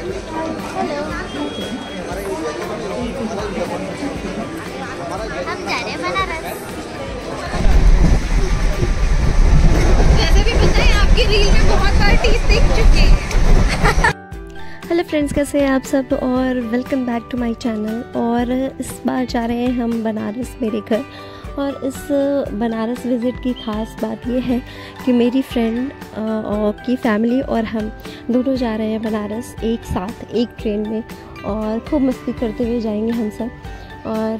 हम भी पता है आपकी रील में बहुत सारे टीस दिख चुके हैं हेलो फ्रेंड्स, कैसे हैं आप सब? और welcome back to my channel और इस बार जा रहे हैं हम बनारस मेरे घर। और इस बनारस विज़िट की ख़ास बात यह है कि मेरी फ्रेंड की फैमिली और हम दोनों जा रहे हैं बनारस एक साथ, एक ट्रेन में और खूब मस्ती करते हुए जाएँगे हम सब। और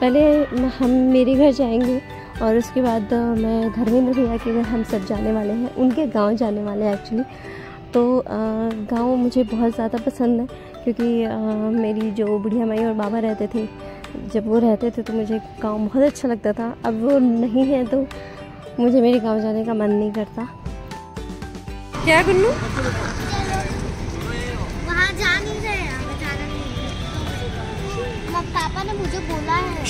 पहले हम मेरे घर जाएँगे और उसके बाद मैं धर्मेंद्र भैया के घर हम सब जाने वाले हैं, उनके गाँव जाने वाले हैं एक्चुअली तो गाँव मुझे बहुत ज़्यादा पसंद है क्योंकि मेरी जो बुढ़िया माई और बाबा रहते थे जब वो रहते थे तो मुझे गाँव बहुत अच्छा लगता था। अब वो नहीं है तो मुझे मेरे गाँव जाने का मन नहीं करता। क्या गुन्नू? वहाँ जा नहीं रहे पापा ने मुझे बोला है।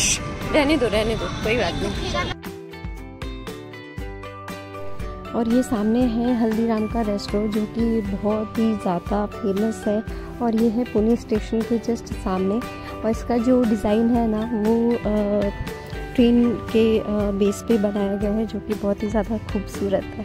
रहने दो रहने दो कोई बात नहीं। और ये सामने है हल्दीराम का रेस्टोरेंट, जो कि बहुत ही ज़्यादा फ़ेमस है। और ये है पुणे स्टेशन के जस्ट सामने। और इसका जो डिज़ाइन है ना, वो ट्रेन के बेस पे बनाया गया है, जो कि बहुत ही ज़्यादा खूबसूरत है।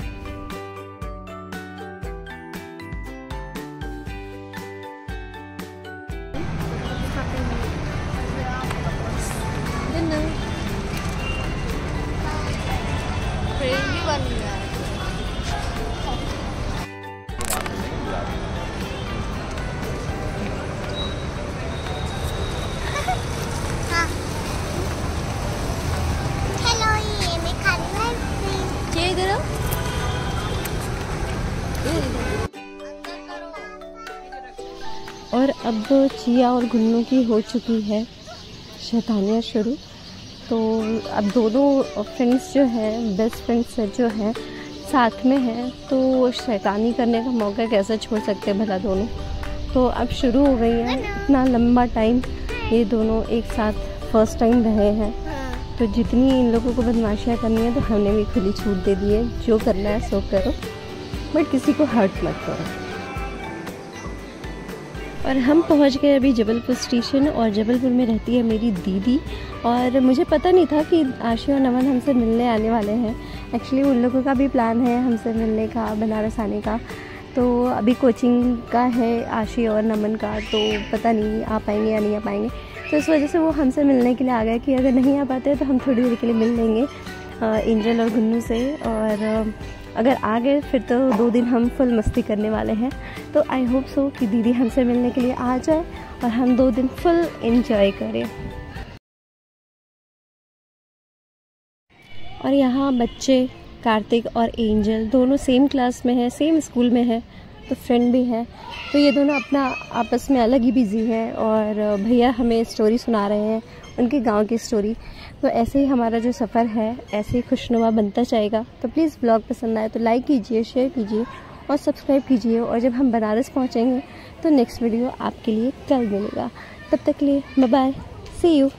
और अब चिया और गुन्नू की हो चुकी है शैतानियाँ शुरू। तो अब दोनों फ्रेंड्स जो हैं बेस्ट फ्रेंड्स जो हैं, साथ में हैं तो शैतानी करने का मौका कैसे छोड़ सकते हैं भला दोनों? तो अब शुरू हो गई है। इतना लंबा टाइम ये दोनों एक साथ फ़र्स्ट टाइम रहे हैं। तो जितनी इन लोगों को बदमाशियाँ करनी है तो हमने भी खुली छूट दे दी है। जो करना है, सो करो। बट किसी को हर्ट मत करो। और हम पहुँच गए अभी जबलपुर स्टेशन और जबलपुर में रहती है मेरी दीदी। और मुझे पता नहीं था कि आशी और नमन हमसे मिलने आने वाले हैं। एक्चुअली उन लोगों का भी प्लान है हमसे मिलने का, बनारस आने का। तो अभी कोचिंग का है आशी और नमन का तो पता नहीं आ पाएँगे या नहीं आ पाएँगे। तो इस वजह से वो हमसे मिलने के लिए आ गए कि अगर नहीं आ पाते तो हम थोड़ी देर के लिए मिल लेंगे एंजल और गुन्नू से। और अगर आ गए फिर तो दो दिन हम फुल मस्ती करने वाले हैं। तो आई होप सो कि दीदी हमसे मिलने के लिए आ जाए और हम दो दिन फुल इन्जॉय करें। और यहाँ बच्चे, कार्तिक और एंजल दोनों सेम क्लास में हैं सेम स्कूल में है तो फ्रेंड भी है। तो ये दोनों अपना आपस में अलग ही बिज़ी हैं और भैया हमें स्टोरी सुना रहे हैं उनके गाँव की स्टोरी तो ऐसे ही हमारा जो सफ़र है, ऐसे ही खुशनुमा बनता जाएगा। तो प्लीज़ ब्लॉग पसंद आए तो लाइक कीजिए शेयर कीजिए और सब्सक्राइब कीजिए। और जब हम बनारस पहुँचेंगे तो नेक्स्ट वीडियो आपके लिए कल मिलेगा। तब तक लिए बाय सी यू